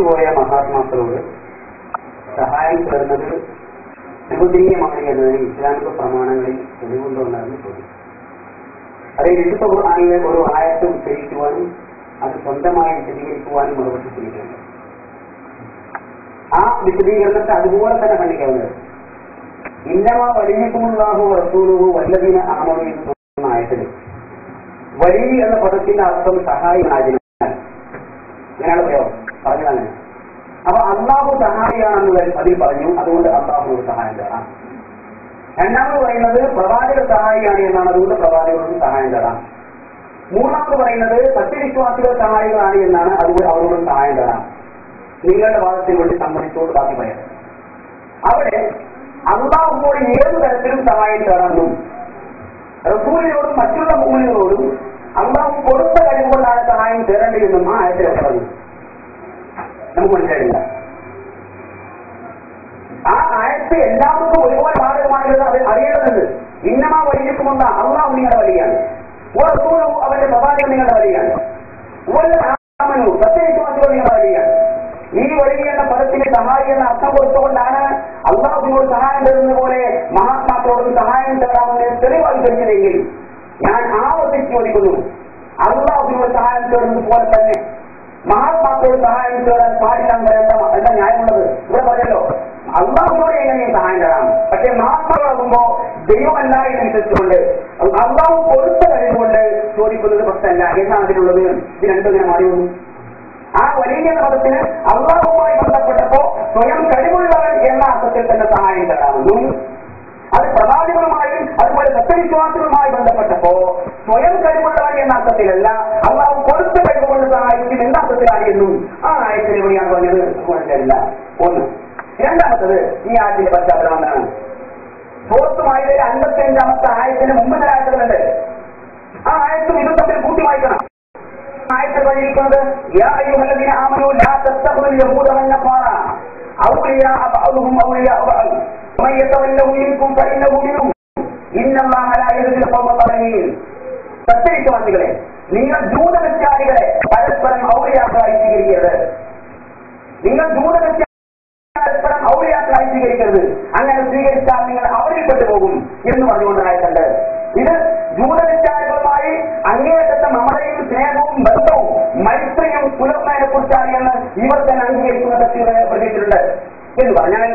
മരിച്ചുപോയ മഹാത്മാക്കളോട് സഹായം തേടുന്നത് അനുവദനീയമാണ് എന്നതിന് ഇസ്ലാമിക പ്രമാണങ്ങളിൽ തെളിവുണ്ടോന്നാണ് ചോദ്യം. അതിൽ വിശുദ്ധ ഖുർആാനിലെ ഒരു ആയത്ത് ഉച്ചരിക്കുവാനും അത് സ്വന്തമായി വിശദീകരിക്കുവാനും മറുപടി ചെയ്യുന്നുണ്ട് ആ വിശദീകരണത്തെ അതുപോലെ തന്നെ കണ്ടിക്കാവുന്നത് ഇന്നമാ വലിയക്കുമുള്ളാഹു റസൂലുഹു വല്ലതിന ആമണു എന്ന വലിയ എന്ന പദത്തിന്റെ അർത്ഥം സഹായി ആചരിക്കാൻ. അങ്ങനെയാണ് പ്രയോഗം. പറഞ്ഞതാണ് അപ്പൊ അള്ളാഹു സഹായിയാണെന്ന് അതിൽ പറഞ്ഞു. അതുകൊണ്ട് അള്ളാഹുവിനോട് സഹായം തേടാം രണ്ടാമത് പറയുന്നത് പ്രവാചക സഹായിയാണ് എന്നാണ്. അതുകൊണ്ട് പ്രവാചകർക്ക് സഹായം തേടാം മൂന്നാമത് പറയുന്നത് സത്യവിശ്വാസികൾ സഹായികളാണ് എന്നാണ്. അതുകൊണ്ട് അവരോടും സഹായം തേടാം നിങ്ങളുടെ വാദത്തിന് വേണ്ടി സംബന്ധിച്ചോട് ബാക്കി പറയാം. അവിടെ അള്ളാഹുവോട് ഏത് തരത്തിലും സഹായം തേടാമെന്നും റസൂലിനോടും മറ്റുള്ള മൂലികളോടും അള്ളാഹു കൊടുത്ത കഴിവുകൊണ്ടാണ് സഹായം തേടേണ്ടതെന്നും ആ ആയത്തിലൊക്കെ പറഞ്ഞു. നമുക്ക് മനസ്സിലായില്ല ആ ആയത്ത് എല്ലാവർക്കും ഒരുപോലെ ബാധകമാണെന്ന് അത് അറിയേണ്ടതുണ്ട്. ഇന്നമാ വലിയക്കുമുള്ള അള്ളാഹു നിങ്ങളുടെ വലിയാണ് റസൂലും അവന്റെ പ്രവാചകൻ നിങ്ങളുടെ വലിയാണ് ആമനു സത്യവിശ്വാസികൾ നിങ്ങളുടെ വലിയാണ് ഈ വലിയ എന്ന പദത്തിന് സഹായി എന്ന അർത്ഥം കൊടുത്തുകൊണ്ടാണ് അള്ളാഹുവിനോട് സഹായം തരുന്നത് പോലെ മഹാത്മാക്കളോടും സഹായം തേടാമെന്ന് തെളിവായി ധരിച്ചതെങ്കിൽ ഞാൻ ആവർത്തിച്ച് ചോദിക്കുന്നു. അള്ളാഹുവിനോട് സഹായം തേടുന്നത് പോലെ തന്നെ മഹാത്മാക്കളോട് സഹായം തേടാൻ പാടില്ല എന്താ എന്താ ന്യായമുള്ളത്. ഇവിടെ പറയല്ലോ അള്ളാഹുനോട് എങ്ങനെയും സഹായം തരാം? പക്ഷെ മഹാത്മാക്കളാകുമ്പോ ദൈവമല്ല എന്ന് വിശ്വസിച്ചുകൊണ്ട് അള്ളാഹു കൊടുത്ത കഴിവുകൊണ്ട് ചോദിക്കുന്നത് പ്രശ്നമല്ല. എന്നാണ് അതിനുള്ളത്. ഇത് രണ്ടിങ്ങനെ അറിയുന്നു ആ വലിയ പദത്തിന് അള്ളാഹുമായി ബന്ധപ്പെട്ടപ്പോ സ്വയം കഴിവുള്ളവൻ എന്ന അർത്ഥത്തിൽ തന്നെ സഹായം തരാമെന്നും അത് പ്രവാചകനുമായും അതുപോലെ സത്യവിശ്വാസികളുമായി ബന്ധപ്പെട്ടപ്പോ സ്വയം കഴിവുള്ളവൻ എന്ന അർത്ഥത്തിലല്ല അള്ളാഹു കൊടുത്ത കഴിവുകൊണ്ട് സഹായിക്കും എന്ന അർത്ഥത്തിലാണ് എന്നും ആ ആയത്തിന് എവിടെയാണ് പറഞ്ഞത് മനസ്സിലായില്ല ഒന്ന് രണ്ടാമത്തത് ഈ ആയത്തിന്റെ പശ്ചാത്തലം എന്താണ് സുഹൃത്തുമായതിലെ അൻപത്തി അഞ്ചാമത്തെ ആയത്തിന് മുമ്പത്തെ ആയത്തുകളുണ്ട് ആ ആയത്തും ഇതും തമ്മിൽ കൂട്ടി വായിക്കണം ആയത്തിൽ പറഞ്ഞിരിക്കുന്നത് യാ അയ്യുഹല്ലദീന ആമനൂ ലാ തത്തഖുൽ യഹൂദ വന്നസാറ ഔലിയാ ബഅദുഹും ഔലിയാ ബഅദ് ومن يتولهم منكم فإنه منهم സത്യവിശ്വാസികളെ നിങ്ങൾ ജൂതവിശ്വാസികളെ പരസ്പരം ഔലിയാക്കളായി സ്വീകരിക്കരുത്. നിങ്ങൾ പരസ്പരം ഔലിയാക്കളായി സ്വീകരിക്കരുത്. അങ്ങനെ സ്വീകരിച്ചാൽ നിങ്ങൾ അവരിൽപ്പെട്ടു പോകും എന്ന് പറഞ്ഞുകൊണ്ടായിട്ടുണ്ട് ഇത് ജൂതവിശ്വാസികളുമായി അങ്ങേയറ്റത്തെ മമതയും സ്നേഹവും ബന്ധവും മൈത്രിയും പുലർന്നതിനെ കുറിച്ചാണ് ഇവർ തന്നെ അംഗീകരിക്കുന്ന തത്വം പ്രതീക്ഷിച്ചിട്ടുണ്ട് എന്ന് പറഞ്ഞാൽ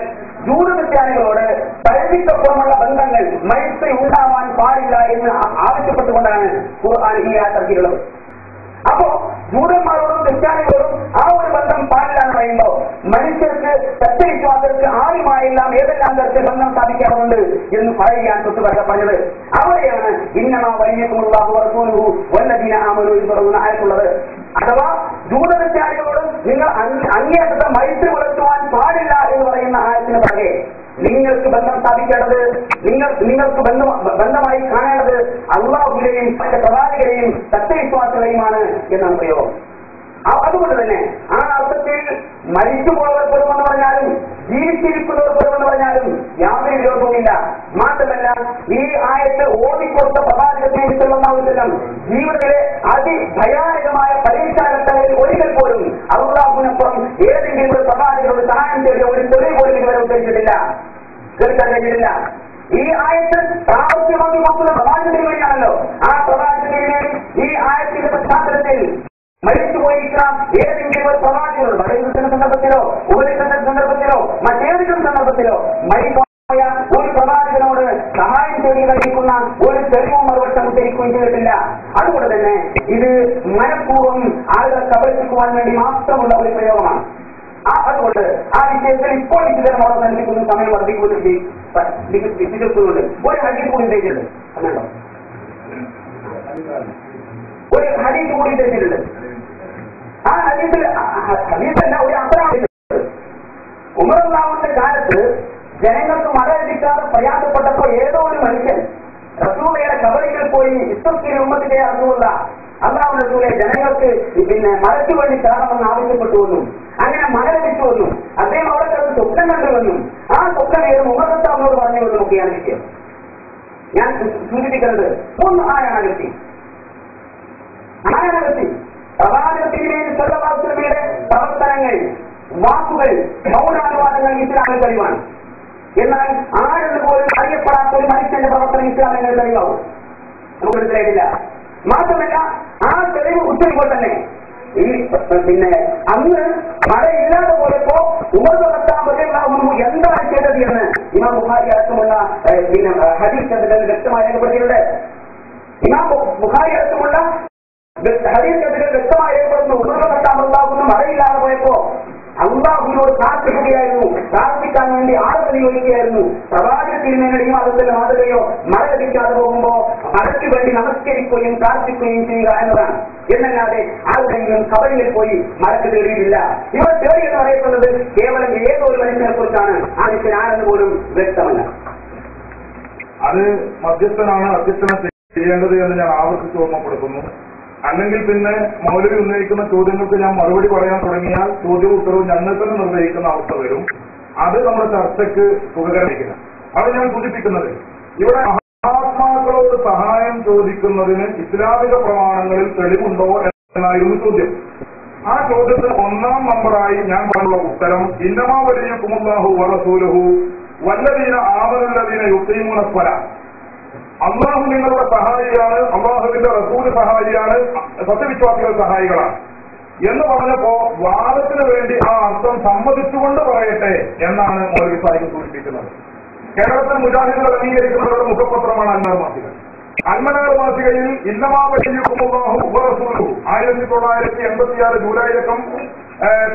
ജൂതവിശ്വാസികളോട് പരിധിക്കൊപ്പമുള്ള ബന്ധങ്ങൾ മൈത്രി ഉണ്ടാവാൻ പാടില്ല എന്ന് ആവശ്യപ്പെട്ടുകൊണ്ടാണ് ഖുർആൻ ഈ യാത്രയ്ക്കുള്ളത് അപ്പോ ജൂതന്മാരോടും ക്രിസ്ത്യാനികളോടും ആ ഒരു ബന്ധം പാടില്ല എന്ന് പറയുമ്പോ മനുഷ്യർക്ക് സത്യവിശ്വാസർക്ക് ആരുമായെല്ലാം ഏതെല്ലാം തരത്തിൽ ബന്ധം സ്ഥാപിക്കാറുണ്ട് എന്ന് പറയുകയാണ് തൊട്ടുപറ പറഞ്ഞത് അവിടെയാണ് ഇന്നമാ വലിയക്കുമുള്ളൂ വല്ലദീന ആമനു എന്ന് പറയുന്ന ആയത്തുള്ളത് അഥവാ ജൂതവിദ്യാർത്ഥികളോടും നിങ്ങൾ അങ്ങേയറ്റത്തെ മൈത്രി പുലർത്തുവാൻ പാടില്ല എന്ന് പറയുന്ന ആയത്തിന് പറയേ നിങ്ങൾക്ക് ബന്ധം സ്ഥാപിക്കേണ്ടത് നിങ്ങൾ നിങ്ങൾക്ക് ബന്ധം ബന്ധമായി കാണേണ്ടത് അള്ളാഹുവിനെയും തന്റെ പ്രവാചകരെയും സത്യവിശ്വാസികളെയുമാണ് എന്നാണ് പ്രയോഗം. അതുകൊണ്ട് തന്നെ ആ അർത്ഥത്തിൽ മരിച്ചു പോകുന്ന പറഞ്ഞാലും ജീവിച്ചിരിക്കുന്നവർ എന്ന് പറഞ്ഞാലും യാതൊരു വിരോധവുമില്ല മാത്രമല്ല ഈ ആയത്ത് ഓടിക്കൊടുത്ത പ്രവാചകത്തിനെല്ലാം ജീവിതത്തിലെ അതിഭയാനകമായ പരീക്ഷാഘട്ടങ്ങളിൽ ഒരിക്കൽ പോലും അള്ളാഹുവിനപ്പുറം ഏതെങ്കിലും ഒരു പ്രവാചകരോട് സഹായം ചെയ്ത ഒരു തൊഴിൽ പോലും ഇതുവരെ ഉദ്ദേശിച്ചിട്ടില്ല കേൾക്കാൻ കഴിഞ്ഞിട്ടില്ല. ഈ ആയത്ത് പ്രാവർത്തികമാക്കി കൊടുക്കുന്ന പ്രവാചകത്തിന് വേണ്ടിയാണല്ലോ. ആ പ്രവാചകത്തിന് ഈ ആയത്തിന്റെ പശ്ചാത്തലത്തിൽ മരിച്ചുപോയിരിക്കാം ഏതെങ്കിലും ഒരു പ്രവാചകർ പറയുന്ന സന്ദർഭത്തിലോ ഉപദേശത്തിന്റെ സന്ദർഭത്തിലോ മറ്റേതെങ്കിലും സന്ദർഭത്തിലോ മരിപ്പോയ ഒരു പ്രവാചകനോട് സഹായം ചെയ്ത് കഴിക്കുന്ന ഒരു തെളിവും മറുപക്ഷം ഉദ്ധരിക്കുകയും ചെയ്തിട്ടില്ല. അതുകൊണ്ട് തന്നെ ഇത് മനഃപൂർവം ആളുകളെ കബളിപ്പിക്കുവാൻ വേണ്ടി മാത്രമുള്ള ഒരു പ്രയോഗമാണ്. ആ അതുകൊണ്ട് ആ വിഷയത്തിൽ ഇപ്പോൾ വിശദീകരണം നൽകിക്കുന്ന സമയം വർദ്ധിക്കുന്നുണ്ട് വിശദീകരിക്കുന്നുണ്ട് ഒരു ഹദീസ് കൂടി ചെയ്തിട്ടുണ്ട് ഒരു ഹദീസ് കൂടി ഉദ്ദേശിച്ചിട്ടുണ്ട് ആ ഹദീസിൽ ഹദീസല്ല ഒരു അപ്പറാണ് ഉമറുള്ളാവിന്റെ കാലത്ത് ജനങ്ങൾക്ക് മഴ ലഭിക്കാതെ പ്രയാസപ്പെട്ടപ്പോ ഏതോ ഒരു മനുഷ്യൻ റസൂലയുടെ കബറികൾ പോയി ഇസ്തത്തിന് ഉമ്മത്തിന്റെ അറിവുള്ള അള്ളാഹു റസൂലെ ജനങ്ങൾക്ക് പിന്നെ മഴയ്ക്ക് വേണ്ടി തരണമെന്ന് ആവശ്യപ്പെട്ടു വന്നു അങ്ങനെ മഴ ലഭിച്ചു വന്നു അദ്ദേഹം അവിടെ കിടന്ന് സ്വപ്നം കണ്ടു വന്നു ആ സ്വപ്നം ഏത് ഉമർത്താവിനോട് പറഞ്ഞു വന്നു നോക്കിയാണ് വിഷയം ഞാൻ സൂചിപ്പിക്കുന്നത് മൂന്ന് ആരാണ് വ്യക്തി ആരാണ് വ്യക്തി പ്രവാചകത്തിന്റെ പ്രവർത്തനങ്ങൾ വാക്കുകൾ മൗനാനുവാദങ്ങൾ ഇസ്ലാമിൽ കഴിവാണ് എന്നാൽ ആരെന്ന് പോലും അറിയപ്പെടാത്ത ഒരു മനുഷ്യന്റെ പ്രവർത്തനം ഇസ്ലാമിൽ കഴിവാവും നമുക്ക് മനസ്സിലായിട്ടില്ല. മാത്രമല്ല ആ തെളിവ് ഉച്ചരിപ്പോൾ തന്നെ ഈ പിന്നെ അന്ന് മഴയില്ലാതെ പോയപ്പോ ഉമർ പത്താമതിയാകുന്നു എന്താണ് ചെയ്തത് എന്ന് ഇമാം ബുഹാരി അടക്കമുള്ള പിന്നെ ഹദീസ് വ്യക്തമായി രേഖപ്പെടുത്തിയിട്ടുണ്ട്. ഇമാം ബുഹാരി അടക്കമുള്ള ഹദീസ് ഗ്രന്ഥത്തിൽ വ്യക്തമായി രേഖപ്പെടുന്നു പോയപ്പോ അള്ളാഹുവിനോട് പ്രാർത്ഥിക്കുകയായിരുന്നു. പ്രാർത്ഥിക്കാൻ വേണ്ടി ആളുകൾ നിയോഗിക്കുകയായിരുന്നു പ്രവാചക അതുപോലെ മാതൃകയോ മഴ ലഭിക്കാതെ പോകുമ്പോ മഴയ്ക്ക് വേണ്ടി നമസ്കരിക്കുകയും പ്രാർത്ഥിക്കുകയും ചെയ്യുക എന്നതാണ്. എന്നല്ലാതെ ആരുടെയും കബറിൽ പോയി മഴയ്ക്ക് തേടിയിട്ടില്ല. ഇവർ തേടി എന്ന് പറയപ്പെടുന്നത് കേവലം ഏതോ ഒരു മനുഷ്യനെ കുറിച്ചാണ്. ആ മനുഷ്യൻ പോലും വ്യക്തമല്ല. അത് മധ്യസ്ഥനാണ് അധ്യക്ഷനെ ചെയ്യേണ്ടത് എന്ന് ഞാൻ ആവർത്തിച്ച് ഓർമ്മപ്പെടുത്തുന്നു. അല്ലെങ്കിൽ പിന്നെ മൗലവി ഉന്നയിക്കുന്ന ചോദ്യങ്ങൾക്ക് ഞാൻ മറുപടി പറയാൻ തുടങ്ങിയാൽ ചോദ്യവും ഉത്തരവും ഞങ്ങൾ തന്നെ നിർവഹിക്കുന്ന അവസ്ഥ വരും. അത് നമ്മുടെ ചർച്ചയ്ക്ക് സുഖകരമായിരിക്കില്ല അത് ഞാൻ സൂചിപ്പിക്കുന്നത്. ഇവിടെ മഹാത്മാക്കളോട് സഹായം ചോദിക്കുന്നതിന് ഇസ്ലാമിക പ്രമാണങ്ങളിൽ തെളിവുണ്ടോ എന്നായിരുന്നു ചോദ്യം. ആ ചോദ്യത്തിന് ഒന്നാം നമ്പറായി ഞാൻ പറഞ്ഞുള്ള ഉത്തരം ഇന്നമാ വലിയ കുമുല്ലാഹു വറസൂലഹു ആമനല്ലതീന കൂടെ സ്വല അള്ളാഹു നിങ്ങളുടെ സഹായിയാണ് അള്ളാഹുവിന്റെ റസൂൽ സഹായിയാണ് സത്യവിശ്വാസികൾ സഹായികളാണ്. എന്ന് പറഞ്ഞപ്പോ വാദത്തിന് വേണ്ടി ആ അർത്ഥം സമ്മതിച്ചുകൊണ്ട് പറയട്ടെ എന്നാണ് മൗലവി സാഹിബ് സൂചിപ്പിക്കുന്നത്. കേരളത്തിൽ മുജാഹിദുകൾ അംഗീകരിക്കുന്നവരുടെ മുഖപത്രമാണ് അന്മാർ മാസിക. അന്മനാർ മാസികയിൽ ഇന്നമാഹു ആയിരത്തി തൊള്ളായിരത്തി എൺപത്തിയാറ് ജൂലൈ ലക്കം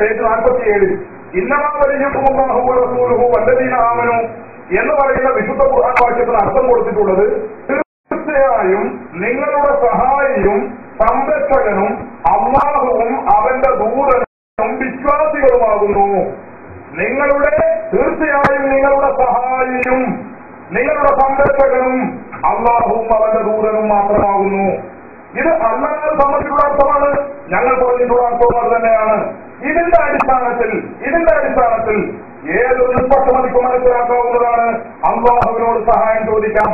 പേജ് നാൽപ്പത്തിയേഴിൽ. വല്ലതീന ആമനു എന്ന് പറയുന്ന വിശുദ്ധ ഖുർആൻ വാക്യത്തിന് അർത്ഥം കൊടുത്തിട്ടുള്ളത് തീർച്ചയായും നിങ്ങളുടെ സഹായിയും സംരക്ഷകനും അള്ളാഹുവും അവന്റെ ദൂതനും വിശ്വാസികളുമാകുന്നു. നിങ്ങളുടെ തീർച്ചയായും നിങ്ങളുടെ സഹായിയും നിങ്ങളുടെ സംരക്ഷകനും അള്ളാഹുവും അവന്റെ ദൂതനും മാത്രമാകുന്നു. ഇത് അള്ളാഹിനെ സംബന്ധിച്ചുള്ള അർത്ഥമാണ്. ഞങ്ങൾ പറഞ്ഞിട്ടുള്ള അർത്ഥവും അത് തന്നെയാണ്. ഇതിന്റെ അടിസ്ഥാനത്തിൽ ഇതിന്റെ അടിസ്ഥാനത്തിൽ ഏതൊരു അള്ളാഹുവിനോട് സഹായം ചോദിക്കാം.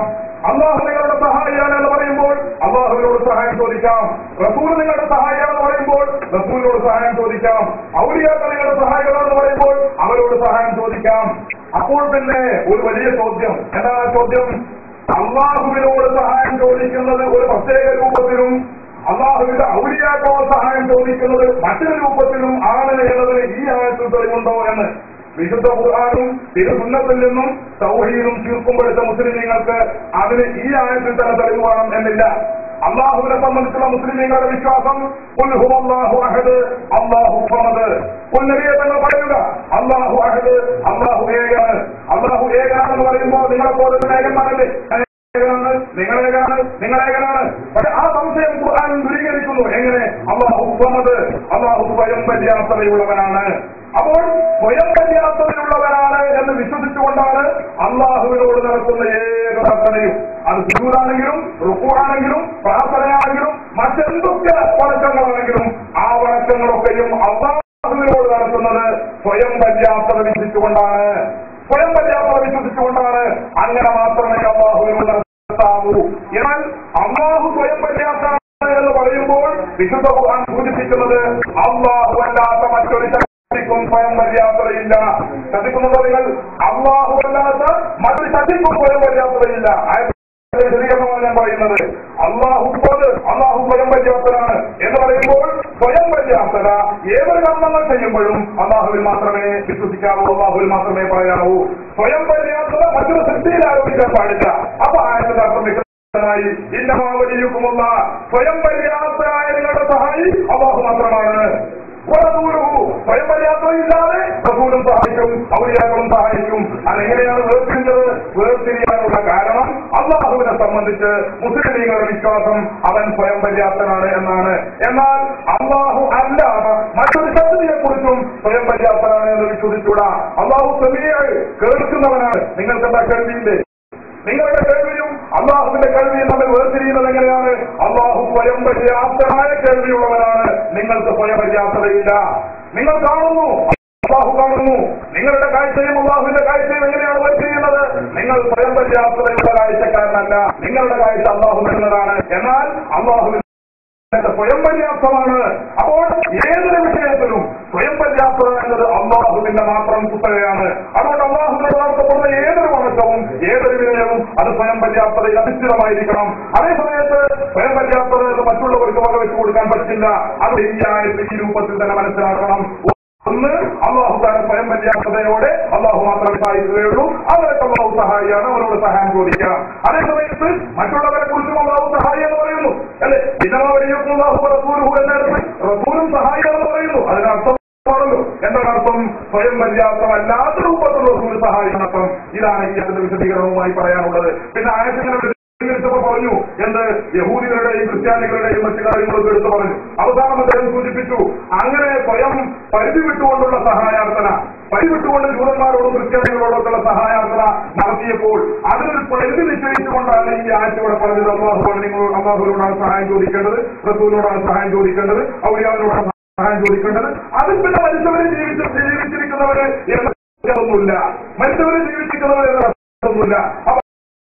അള്ളാഹു നിങ്ങളുടെ സഹായിയാണ് എന്ന് പറയുമ്പോൾ അള്ളാഹുവിനോട് സഹായം ചോദിക്കാം. റസൂൽ നിങ്ങളുടെ സഹായിയാണെന്ന് പറയുമ്പോൾ റസൂലിനോട് സഹായം ചോദിക്കാം. ഔലിയാക്കൾ നിങ്ങളുടെ സഹായികളാണെന്ന് പറയുമ്പോൾ അവരോട് സഹായം ചോദിക്കാം. അപ്പോൾ പിന്നെ ഒരു വലിയ ചോദ്യം. എന്താണ് ചോദ്യം? അള്ളാഹുവിനോട് സഹായം ചോദിക്കുന്നത് ഒരു പ്രത്യേക രൂപത്തിലും അള്ളാഹുവിന്റെ ഔലിയാക്കളോട് സഹായം ചോദിക്കുന്നത് മറ്റൊരു രൂപത്തിലും ആണ് എന്നതിന് ഈ ആയത്തിൽ തെളിവുണ്ടോ എന്ന് വിശുദ്ധ ഖുർആാനും തിരുസുന്നത്തിൽ നിന്നും സൗഹീദും ചീർക്കുമ്പോഴത്തെ മുസ്ലിമീങ്ങൾക്ക് അതിന് ഈ ആയത്തിൽ തന്നെ തെളിവ് വേണം എന്നില്ല. അള്ളാഹുവിനെ സംബന്ധിച്ചുള്ള മുസ്ലിമീങ്ങളുടെ വിശ്വാസം അള്ളാഹു അഹദ്, അല്ലാഹു സമദ്." ഖുൽ തന്നെ പറയുക അള്ളാഹു അഹദ് അള്ളാഹു ഏകാണ് അള്ളാഹു ഏകാണെന്ന് പറയുമ്പോൾ നിങ്ങളെ പോലെ ഏകന്മാരല്ലേ ഏകനാണ്, നിങ്ങളേകാണ് നിങ്ങളേകനാണ് പക്ഷെ ആ സംശയം ഖുർആൻ ദൂരീകരിക്കുന്നു. എങ്ങനെ? അള്ളാഹു സമദ് അള്ളാഹു സ്വയം പര്യാപ്തതയുള്ളവനാണ്. അപ്പോൾ സ്വയം പര്യാപ്തതയുള്ളവനാണ് എന്ന് വിശ്വസിച്ചുകൊണ്ടാണ് അള്ളാഹുവിനോട് നടത്തുന്ന ഏക പ്രാർത്ഥനയും. അത് ചൂടാണെങ്കിലും റുക്കുവാണെങ്കിലും പ്രാർത്ഥനയാണെങ്കിലും മറ്റെന്തൊക്കെ വഴക്കങ്ങളാണെങ്കിലും ആ വഴക്കങ്ങളൊക്കെയും അള്ളാഹുവിനോട് നടത്തുന്നത് സ്വയം പര്യാപ്തത വിശ്വസിച്ചുകൊണ്ടാണ്. സ്വയം പര്യാപ്തത വിശ്വസിച്ചുകൊണ്ടാണ് അങ്ങനെ മാത്രമേ അള്ളാഹുവിനോട് നടത്താവൂ. എന്നാൽ അള്ളാഹു സ്വയം പര്യാപ്ത എന്ന് പറയുമ്പോൾ വിശുദ്ധ ഖുർആൻ സൂചിപ്പിക്കുന്നത് അള്ളാഹു അല്ലാത്ത മറ്റൊരു ശക്തിക്കും സ്വയം പര്യാപ്തതയില്ല ശ്രദ്ധിക്കുന്നുണ്ടോ നിങ്ങൾ അള്ളാഹു അല്ലാത്ത മറ്റൊരു ശക്തിക്കും സ്വയം പര്യാപ്തതയില്ല വിശദീകരണമാണ് ഞാൻ പറയുന്നത്. അള്ളാഹു എന്ന് പറയുമ്പോൾ സ്വയം പര്യാപ്തത ഏതൊരു കർമ്മങ്ങൾ മാത്രമേ വിശ്വസിക്കാവൂ അള്ളാഹുവിൽ മാത്രമേ പറയാവൂ. സ്വയം പര്യാപ്തത മറ്റൊരു സൃഷ്ടിയിൽ ആരോപിക്കാൻ പാടില്ല. അപ്പൊ ആയത്തിന്റെ അർത്ഥം വ്യക്തമായി ഇന്നമാവലിയുക്കുമുള്ള സ്വയം പര്യാപ്തനായ നിങ്ങളുടെ സഹായി അള്ളാഹു മാത്രമാണ്. വറസൂലുഹു. സ്വയം പര്യാപ്തതയില്ലാതെ റസൂലും സഹായിക്കും ഔലിയാക്കളും സഹായിക്കും. അതെങ്ങനെയാണ് വേർതിരിഞ്ഞത്? വേർതിരിയാനുള്ള കാരണം അള്ളാഹുവിനെ സംബന്ധിച്ച് മുസ്ലിമീങ്ങളുടെ വിശ്വാസം അവൻ സ്വയം പര്യാപ്തനാണ് എന്നാണ്. എന്നാൽ അള്ളാഹു അല്ലാതെ മറ്റൊരു ശക്തിയെ കുറിച്ചും സ്വയം പര്യാപ്തനാണ് എന്ന് വിശ്വസിച്ചൂടാ അള്ളാഹു സെമിയായി കേൾക്കുന്നവനാണ്. നിങ്ങൾക്ക് എന്താ കേൾവിയില്ലേ? നിങ്ങളുടെ കേൾവിയും അള്ളാഹുവിന്റെ കേൾവിയും തമ്മിൽ വേർതിരിയുന്നത് എങ്ങനെയാണ്? അള്ളാഹു സ്വയം പര്യാപ്തമായ കേൾവിയുള്ളവരാണ് നിങ്ങൾക്ക് സ്വയം പര്യാപ്തതയില്ല. നിങ്ങൾ കാണുന്നു. അള്ളാഹു കാണുന്നു. നിങ്ങളുടെ കാഴ്ചയും അള്ളാഹുവിന്റെ കാഴ്ചയും എങ്ങനെയാണ് വേർതിരിയുന്നത്? നിങ്ങൾ സ്വയം പര്യാപ്തതയുള്ള കാഴ്ചക്കാരനല്ല. നിങ്ങളുടെ കാഴ്ച അള്ളാഹു വരുന്നതാണ് എന്നാൽ അള്ളാഹുവിന്റെ സ്വയം പര്യാപ്തമാണ്. അപ്പോൾ ഏതൊരു വിഷയത്തിലും സ്വയം പര്യാപ്തത എന്നത് അള്ളാഹുവിന്റെ മാത്രം കുത്തകയാണ്. അതുകൊണ്ട് അള്ളാഹു നടത്തപ്പെടുന്ന ഏതൊരു വിനയവും അത് സ്വയം പര്യാപ്തതയിൽ അധിഷ്ഠിതമായിരിക്കണം. അതേസമയത്ത് സ്വയം പര്യാപ്തത മറ്റുള്ളവർക്ക് വക വെച്ചു കൊടുക്കാൻ പറ്റില്ല. അത് ഈ ഈ രൂപത്തിൽ തന്നെ മനസ്സിലാക്കണം. ഒന്ന് അള്ളാഹു താൻ സ്വയം പര്യാപ്തതയോടെ അള്ളാഹു മാത്രമേ സഹായിക്കുകയുള്ളൂ അവരൊക്കെ അള്ളാഹു സഹായിയാണ് അവരോട് സഹായം ചോദിക്കാം അതേസമയത്ത് മറ്റുള്ളവരെ കുറിച്ചും അള്ളാഹു സഹായി എന്ന് പറയുന്നു. അല്ലെ? ഇന്നമാവരെയൊക്കെ അള്ളാഹു റസൂലുഹു എന്നിടത്ത് റസൂലും സഹായി എന്ന് പറയുന്നു. അതിനർത്ഥം അർത്ഥം സ്വയം പര്യാപ്തമല്ലാത്ത രൂപത്തിലുള്ള റസൂൽ സഹായിക്കണത്വം ഇതാണ് ഈ വിശദീകരണവുമായി പറയാനുള്ളത്. പിന്നെ വിശദീകരിച്ചപ്പോൾ പറഞ്ഞു എന്ത്? യഹൂദികളുടെയും ക്രിസ്ത്യാനികളുടെയും മറ്റു കാര്യങ്ങളൊക്കെ എടുത്തു പറഞ്ഞു. അവസാനം അദ്ദേഹം സൂചിപ്പിച്ചു അങ്ങനെ സ്വയം പരിധി വിട്ടുകൊണ്ടുള്ള സഹായാർത്ഥന പരിധി വിട്ടുകൊണ്ട് ജൂതന്മാരോടും ക്രിസ്ത്യാനികളോടൊക്കെയുള്ള സഹായാർത്ഥന നടത്തിയപ്പോൾ അതിനൊരു പരിധി നിശ്ചയിച്ചുകൊണ്ടാണ് ഈ ആഴ്ച ഇവിടെ പറഞ്ഞത്. അള്ളാഹുവാണ് നിങ്ങൾ അള്ളാഹുവിനോടാണ് സഹായം ചോദിക്കേണ്ടത് റസൂലിനോടാണ് സഹായം ചോദിക്കേണ്ടത് ഔലിയാവിനോടാണ് സഹായം ചോദിക്കേണ്ടത്. അതിൽ പിന്നെ മരിച്ചവരെ ജീവിച്ച് ജീവിച്ചിരിക്കുന്നവര് എന്ന ഒന്നുമില്ല. മരിച്ചവരെ ജീവിച്ചിരിക്കുന്നവർ എന്ന ഒന്നുമില്ല.